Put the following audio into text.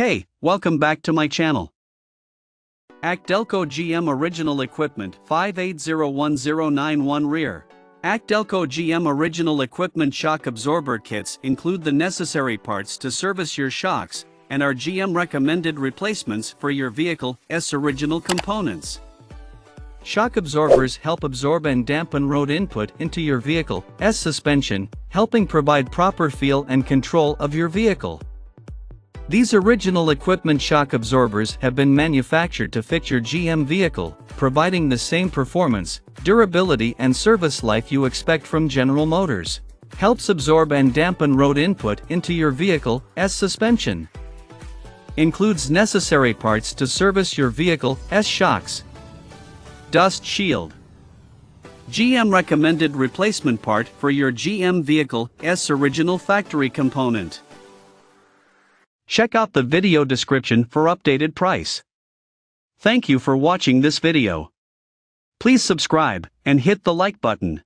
Hey, welcome back to my channel. Acdelco GM Original Equipment 5801091 Rear. Acdelco GM Original Equipment shock absorber kits include the necessary parts to service your shocks and are GM recommended replacements for your vehicle's original components. Shock absorbers help absorb and dampen road input into your vehicle's suspension, helping provide proper feel and control of your vehicle. These original equipment shock absorbers have been manufactured to fit your GM vehicle, providing the same performance, durability and service life you expect from General Motors. Helps absorb and dampen road input into your vehicle's suspension. Includes necessary parts to service your vehicle's shocks. Dust Shield GM recommended replacement part for your GM vehicle vehicle's original factory component. Check out the video description for updated price. Thank you for watching this video. Please subscribe and hit the like button.